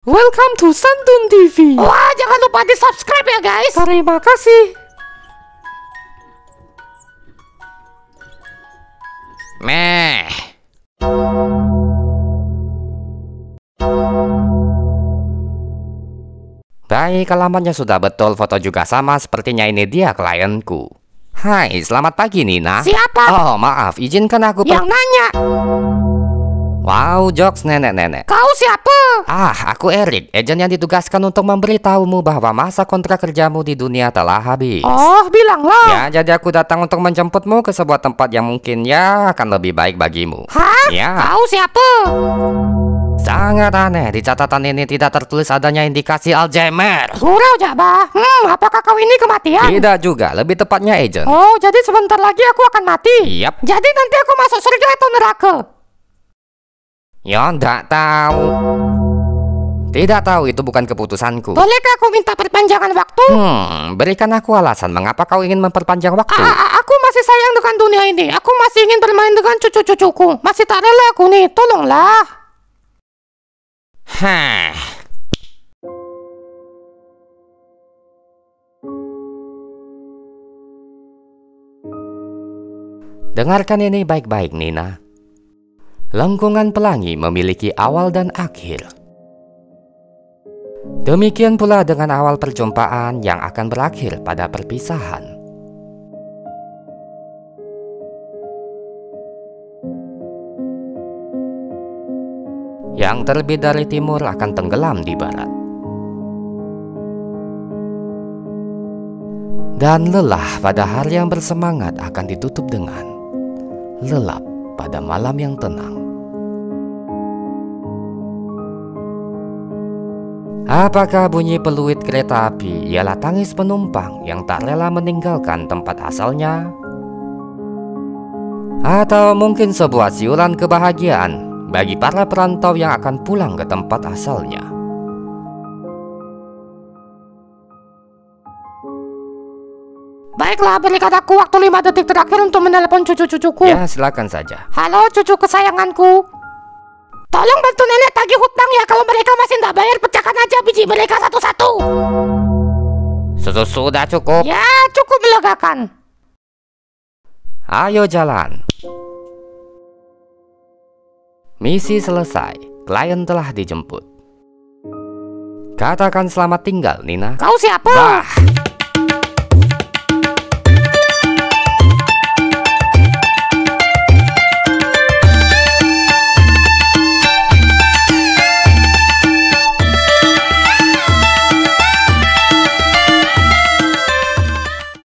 Welcome to Santun TV. Wah, jangan lupa di subscribe ya guys. Terima kasih. Meh. Baik, alamatnya sudah betul, foto juga sama, sepertinya ini dia klienku. Hai, selamat pagi Nina. Siapa? Oh, maaf, izinkan aku Yang nanya, Wow, jokes nenek-nenek. kau siapa? Ah, aku Erik, agen yang ditugaskan untuk memberitahumu bahwa masa kontrak kerjamu di dunia telah habis. Oh, bilanglah. Ya, jadi aku datang untuk menjemputmu ke sebuah tempat yang mungkin ya akan lebih baik bagimu. Hah? Ya, Kau siapa? sangat aneh. Di catatan ini tidak tertulis adanya indikasi Alzheimer. Gurau Jabah. Hmm, apakah kau ini kematian? Tidak juga, lebih tepatnya agent. Oh, jadi sebentar lagi aku akan mati. Yap, Jadi nanti aku masuk surga atau neraka? Ya enggak tahu. Tidak tahu, itu bukan keputusanku. Bolehkah aku minta perpanjangan waktu? Hmm, berikan aku alasan mengapa kau ingin memperpanjang waktu. A- a- aku masih sayang dengan dunia ini. Aku masih ingin bermain dengan cucu-cucuku. Masih tak rela aku nih. Tolonglah. Hah. Dengarkan ini baik-baik, Nina. Lengkungan pelangi memiliki awal dan akhir. Demikian pula dengan awal perjumpaan yang akan berakhir pada perpisahan. Yang terbit dari timur akan tenggelam di barat. Dan lelah pada hari yang bersemangat akan ditutup dengan lelap pada malam yang tenang. Apakah bunyi peluit kereta api ialah tangis penumpang yang tak rela meninggalkan tempat asalnya? Atau mungkin sebuah siulan kebahagiaan bagi para perantau yang akan pulang ke tempat asalnya? Baiklah, berikan aku waktu 5 detik terakhir untuk menelepon cucu-cucuku. Ya, silakan saja. Halo cucu kesayanganku. Tolong bantu nenek tagih hutang ya. Kalau mereka masih tidak bayar, pecahkan aja biji mereka satu-satu. Sudah cukup. Ya, cukup melegakan. Ayo jalan. Misi selesai. Klien telah dijemput. Katakan selamat tinggal, Nina. Kau siapa? Bah.